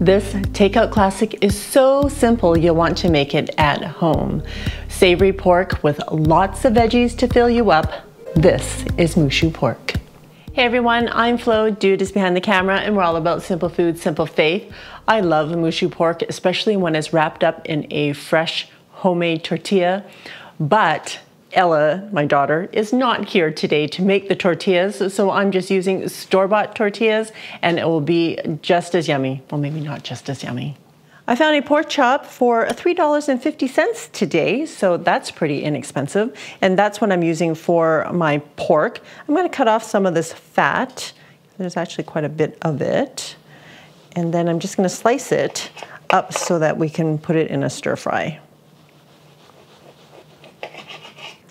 This takeout classic is so simple you'll want to make it at home. Savory pork with lots of veggies to fill you up. This is Moo Shu pork. Hey everyone, I'm Flo, Dude is behind the camera, and we're all about simple food, simple faith. I love Moo Shu pork, especially when it's wrapped up in a fresh homemade tortilla. But Ella, my daughter, is not here today to make the tortillas, so I'm just using store-bought tortillas and it will be just as yummy. Well, maybe not just as yummy. I found a pork chop for $3.50 today, so that's pretty inexpensive. And that's what I'm using for my pork. I'm gonna cut off some of this fat. There's actually quite a bit of it. And then I'm just gonna slice it up so that we can put it in a stir fry.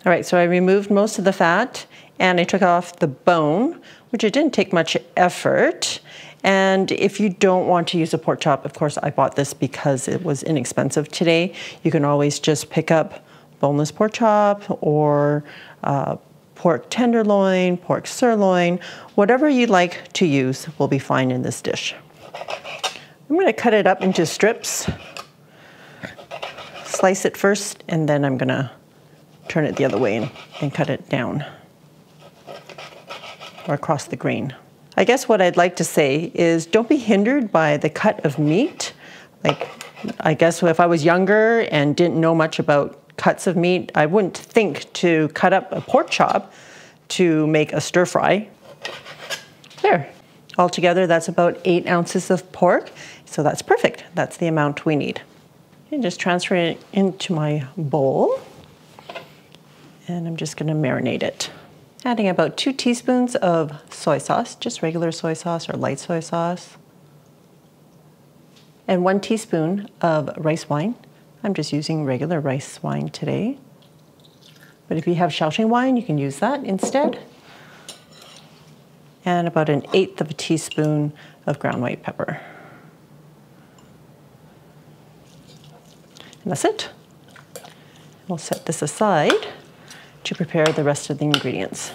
All right, so I removed most of the fat and I took off the bone, which it didn't take much effort. And if you don't want to use a pork chop, of course, I bought this because it was inexpensive today. You can always just pick up boneless pork chop or uh, pork tenderloin, pork sirloin, whatever you like to use will be fine in this dish. I'm gonna cut it up into strips, slice it first, and then I'm gonna turn it the other way and, and cut it down or across the grain. I guess what I'd like to say is don't be hindered by the cut of meat. Like, I guess if I was younger and didn't know much about cuts of meat, I wouldn't think to cut up a pork chop to make a stir fry. There. Altogether, that's about eight ounces of pork. So that's perfect. That's the amount we need. And just transfer it into my bowl and I'm just gonna marinate it. Adding about two teaspoons of soy sauce, just regular soy sauce or light soy sauce. And one teaspoon of rice wine. I'm just using regular rice wine today. But if you have Shaoxing wine, you can use that instead. And about an eighth of a teaspoon of ground white pepper. And that's it. We'll set this aside to prepare the rest of the ingredients.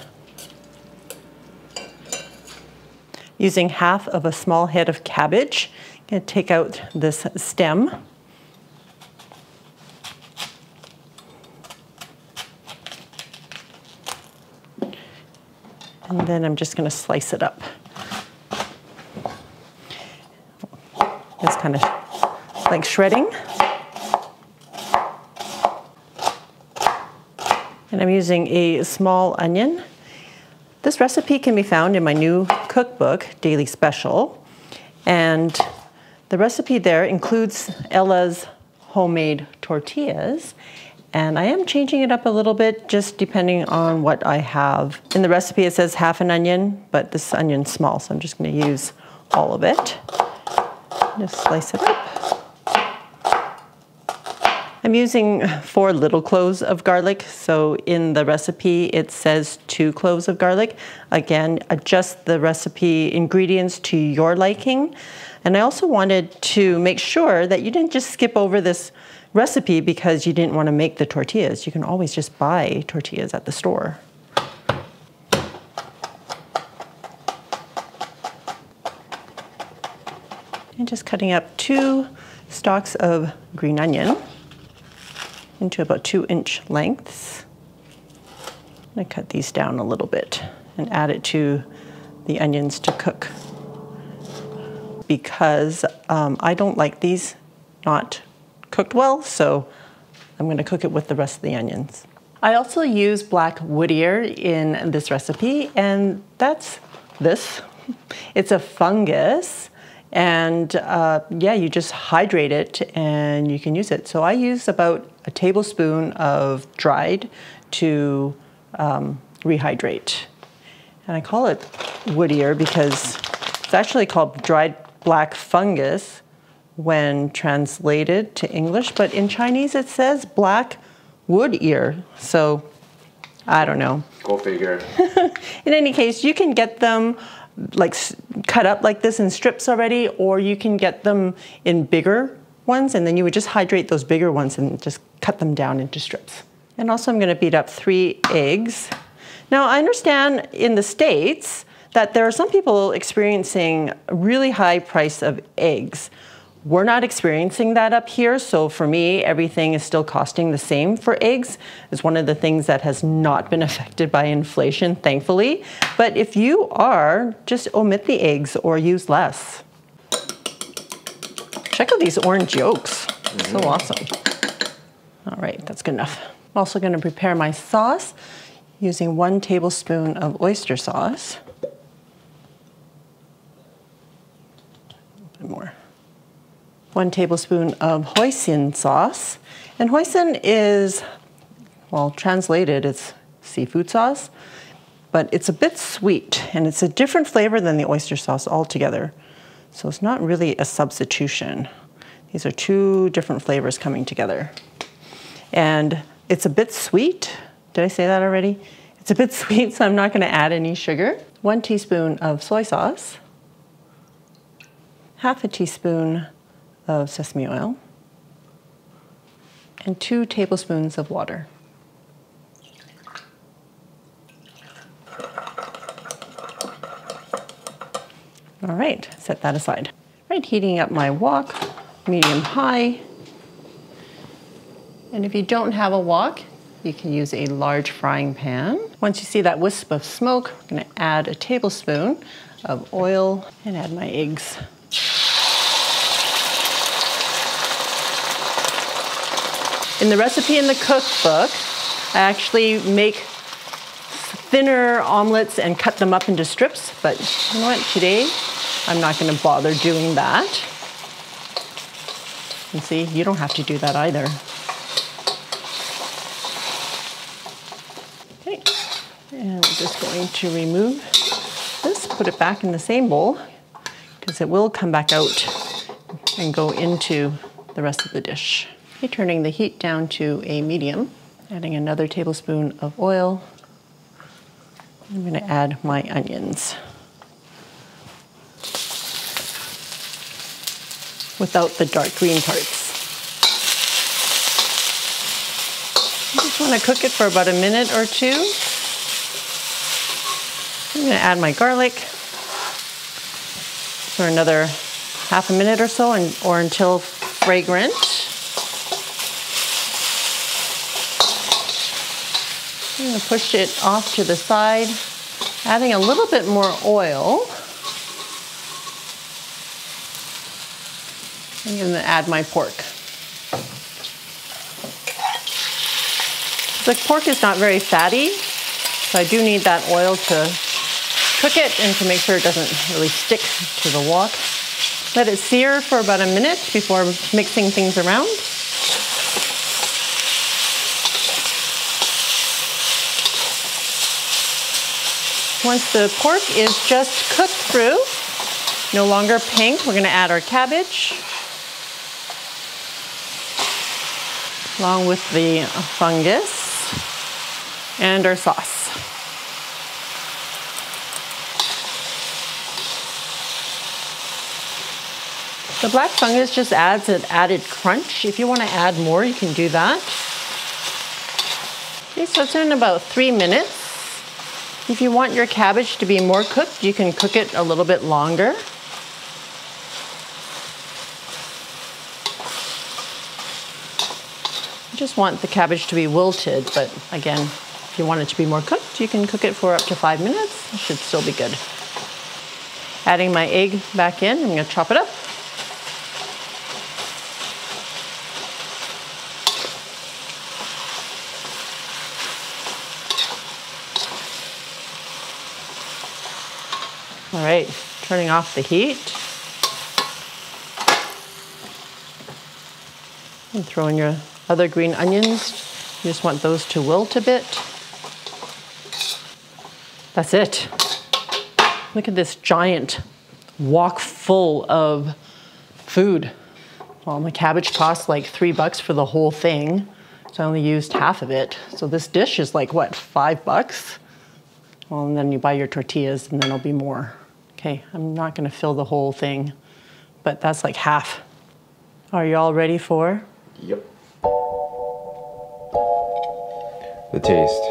Using half of a small head of cabbage, I'm going to take out this stem. And then I'm just going to slice it up. It's kind of like shredding. And I'm using a small onion. This recipe can be found in my new cookbook, Daily Special. And the recipe there includes Ella's homemade tortillas. And I am changing it up a little bit just depending on what I have. In the recipe it says half an onion, but this onion's small, so I'm just gonna use all of it. Just slice it up. I'm using four little cloves of garlic. So in the recipe, it says two cloves of garlic. Again, adjust the recipe ingredients to your liking. And I also wanted to make sure that you didn't just skip over this recipe because you didn't want to make the tortillas. You can always just buy tortillas at the store. And just cutting up two stalks of green onion into about two inch lengths. I'm gonna cut these down a little bit and add it to the onions to cook because um, I don't like these not cooked well, so I'm gonna cook it with the rest of the onions. I also use black wood ear in this recipe, and that's this. It's a fungus and uh, yeah, you just hydrate it and you can use it. So I use about a tablespoon of dried to um, rehydrate. And I call it wood ear because it's actually called dried black fungus when translated to English, but in Chinese it says black wood ear. So I don't know. Go figure. in any case, you can get them like cut up like this in strips already, or you can get them in bigger ones, and then you would just hydrate those bigger ones and just cut them down into strips. And also I'm gonna beat up three eggs. Now I understand in the States that there are some people experiencing a really high price of eggs. We're not experiencing that up here, so for me, everything is still costing the same for eggs. It's one of the things that has not been affected by inflation, thankfully. But if you are, just omit the eggs or use less. Check out these orange yolks. Mm. So mm-hmm. awesome. All right, that's good enough. I'm also gonna prepare my sauce using one tablespoon of oyster sauce. A bit more one tablespoon of hoisin sauce. And hoisin is, well, translated, it's seafood sauce, but it's a bit sweet and it's a different flavor than the oyster sauce altogether. So it's not really a substitution. These are two different flavors coming together. And it's a bit sweet. Did I say that already? It's a bit sweet, so I'm not gonna add any sugar. One teaspoon of soy sauce, half a teaspoon of sesame oil, and two tablespoons of water. All right, set that aside. All right, heating up my wok, medium high. And if you don't have a wok, you can use a large frying pan. Once you see that wisp of smoke, I'm gonna add a tablespoon of oil and add my eggs. In the recipe in the cookbook, I actually make thinner omelets and cut them up into strips, but you know what, today I'm not gonna bother doing that. And see, you don't have to do that either. Okay, and we're just going to remove this, put it back in the same bowl, because it will come back out and go into the rest of the dish. Okay, turning the heat down to a medium, adding another tablespoon of oil. I'm going to add my onions. Without the dark green parts. I just want to cook it for about a minute or two. I'm going to add my garlic for another half a minute or so and, or until fragrant. I'm going to push it off to the side, adding a little bit more oil. I'm going to add my pork. The pork is not very fatty, so I do need that oil to cook it and to make sure it doesn't really stick to the wok. Let it sear for about a minute before mixing things around. Once the pork is just cooked through, no longer pink, we're gonna add our cabbage. Along with the fungus and our sauce. The black fungus just adds an added crunch. If you want to add more, you can do that. Okay, so it's in about three minutes. If you want your cabbage to be more cooked, you can cook it a little bit longer. I just want the cabbage to be wilted, but again, if you want it to be more cooked, you can cook it for up to five minutes. It should still be good. Adding my egg back in, I'm gonna chop it up. All right, turning off the heat. And throw in your other green onions. You just want those to wilt a bit. That's it. Look at this giant wok full of food. Well, my cabbage cost like three bucks for the whole thing. So I only used half of it. So this dish is like, what, five bucks? Well, and then you buy your tortillas and then it'll be more. Okay, I'm not gonna fill the whole thing, but that's like half. Are you all ready for? Yep. The taste.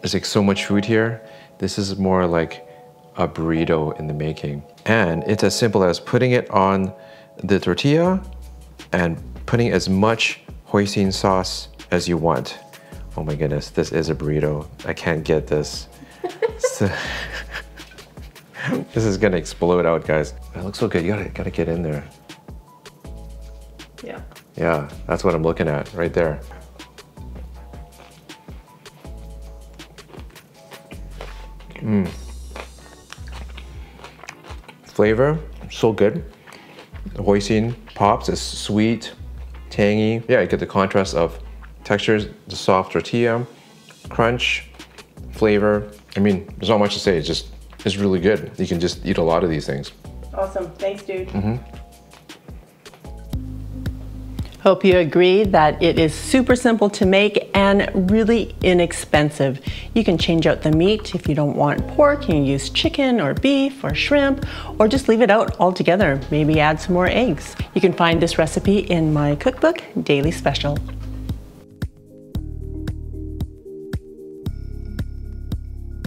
There's like so much food here. This is more like a burrito in the making. And it's as simple as putting it on the tortilla, and putting as much hoisin sauce as you want. Oh my goodness, this is a burrito. I can't get this. this is gonna explode out, guys. It looks so good. You gotta gotta get in there. Yeah. Yeah, that's what I'm looking at right there. Mmm. Flavor, so good. The hoisin pops, it's sweet, tangy. Yeah, you get the contrast of textures, the soft tortilla, crunch, flavor. I mean, there's not much to say. It's just, it's really good. You can just eat a lot of these things. Awesome. Thanks, dude. Mm-hmm. Hope you agree that it is super simple to make and really inexpensive. You can change out the meat if you don't want pork, you can use chicken or beef or shrimp, or just leave it out altogether. Maybe add some more eggs. You can find this recipe in my cookbook, Daily Special.